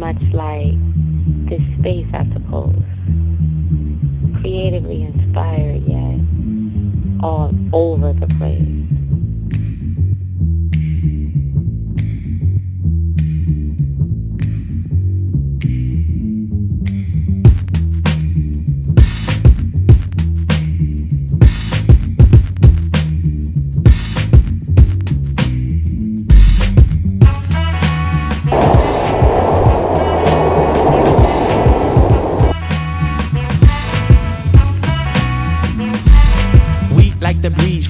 much like this space, I suppose. Creatively inspired, yet all over the place.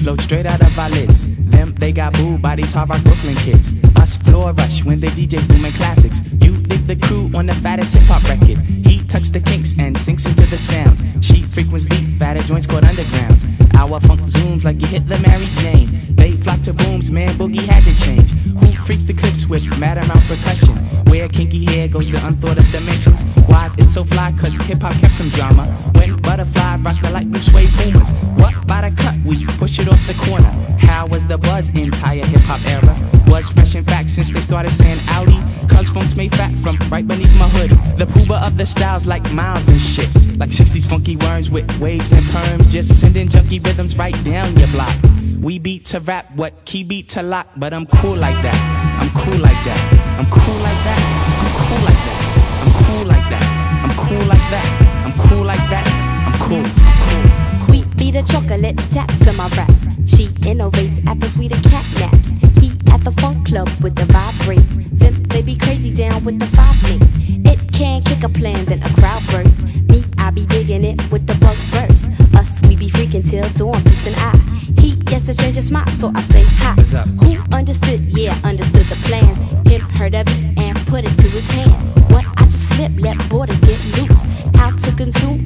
Float straight out of our lids. Them, they got booed by these hard rock Brooklyn kids. Us floor rush when they DJ booming classics. You dig the crew on the fattest hip hop record. He tucks the kinks and sinks into the sounds. She frequents deep, fatter joints called undergrounds. Our funk zooms like you hit the Mary Jane. They flock to booms, man, boogie had to change. Who freaks the clips with mad amount percussion? Where kinky hair goes to unthought of dimensions. Why is it so fly? Cause hip hop kept some drama. When butterfly rock the light blue suede pumas. Push it off the corner. How was the buzz entire hip hop era? Was fresh in fact since they started saying Audi. Cause funk's made fat from right beneath my hood. The pooba of the styles like miles and shit. Like 60s funky worms with waves and perms. Just sending junky rhythms right down your block. We beat to rap, what key beat to lock, but I'm cool like that. I'm cool like that. I'm cool like that. I'm cool like that. I'm cool like that. I'm cool like that. I'm cool like that. I'm cool. I'm cool. Beat the chocolates, taps on my raps. She innovates after sweeter cat naps. He at the funk club with the vibrate. Them they be crazy down with the five link. It can kick a plan, then a crowd burst. Me, I be digging it with the bug verse. Us, we be freaking till dawn, peace and I. He gets a stranger smile, so I say hi. Who understood? Yeah, understood the plans. Him heard of it and put it to his hands. What I just flip, let borders get loose.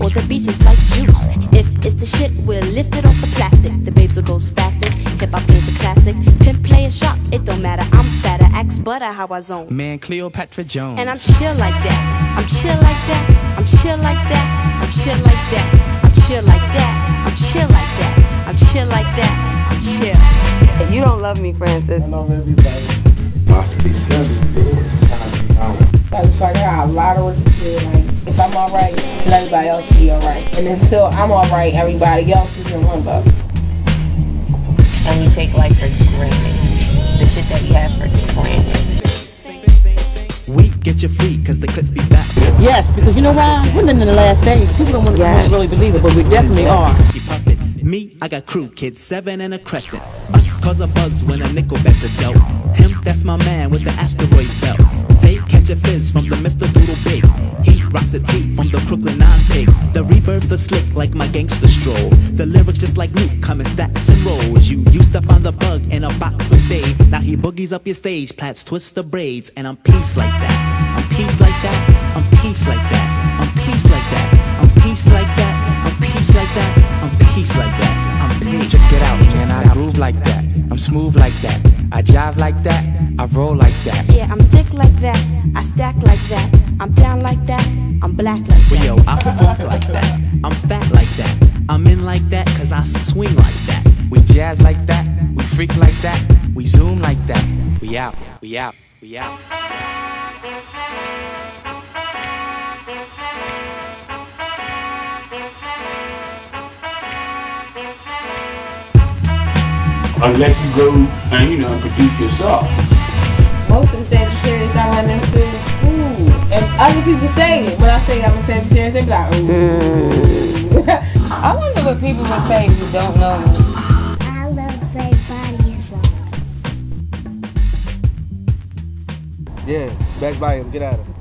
Out to consume all the beaches like juice. If it's the shit, we'll lift it off the plastic. The babes will go spastic. Hip hop is a classic. Pimp play a shot, it don't matter. I'm fatter, axe butter, how I zone. Man, Cleopatra Jones. And I'm chill like that. I'm chill like that. I'm chill like that. I'm chill like that. I'm chill like that. I'm chill like that. I'm chill like that. I'm chill. You don't love me, Francis. I love everybody. Must be serious business. That's fucking out a lot of work to do. Like, if I'm alright, then everybody else will be alright. And until I'm alright, everybody else is in limbo. And we take life for granted. The shit that we have for granted. We get you free because the clips be back. Yes, because you know why? We're living in the last days. People don't want to yes. really believe it, but we definitely are. Me, I got crew kids, seven and a crescent. Us cause a buzz when a nickel bets a dope. Him, that's my man with the asteroid belt. They fizz from the Mr. Doodlebug. He rocks a tee from the Brooklyn Nine Pigs. The rebirth is slick like my gangster stroll. The lyrics just like Luke, coming stacks and rolls. You used to find the bug in a box with Dave. Now he boogies up your stage, plats twist the braids, and I'm peace like that. I'm peace like that. I'm peace like that. I'm peace like that. I'm peace like that. I'm peace like that. I'm peace like that. I'm peace. Check it out, man. I groove like that. I'm smooth like that. I jive like that. I roll like that. Yeah, I'm thick like that. I stack like that. I'm down like that. I'm black like that. Well, yo, I funk like that. I'm fat like that. I'm in like that cause I swing like that. We jazz like that. We freak like that. We zoom like that. We out. We out. We out. Unless you go and you know produce yourself. Most of the Sagittarius I run into, ooh, and other people say it. When I say I'm a Sagittarius, they be like, ooh. I wonder what people would say if who don't know me. I love play body and song. Yeah, back by him. Get at him.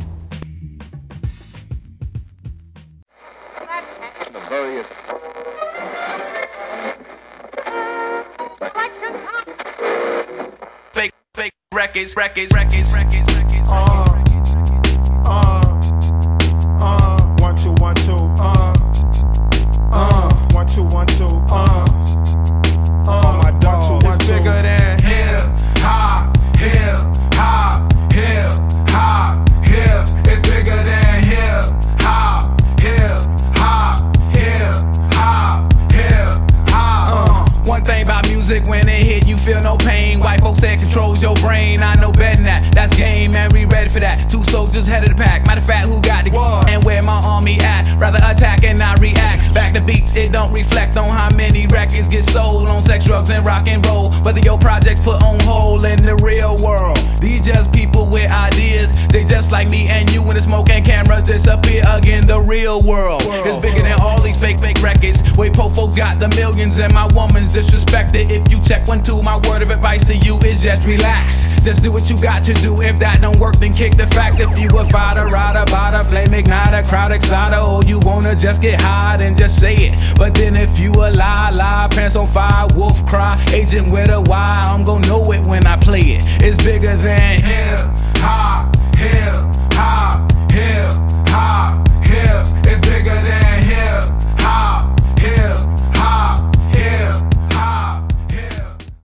The various records, records, records, records, records. Uh, uh, uh, one, two, one, two, uh, uh, one, two, one, two, uh, uh, my dog, one, two. bigger than that controls your brain. I know better than that. That's game, man. We ready for that. Two soldiers head of the pack. Matter of fact, who reflect on how many records get sold on sex, drugs, and rock and roll. Whether your projects put on hold in the real world. These just people with ideas. They just like me and you when the smoke and cameras disappear again. The real world is bigger than all these fake, fake records. Wait, po folks got the millions and my woman's disrespected. If you check one, two, my word of advice to you is just relax. Just do what you got to do. If that don't work, then kick the fact. If you a fighter, rider, bada, flame igniter, crowd exciter, or you wanna just get high, and just say it. But then if you a lie, lie, pants on fire, wolf cry, agent with a Y, I'm gonna know it when I play it. It's bigger than hip hop,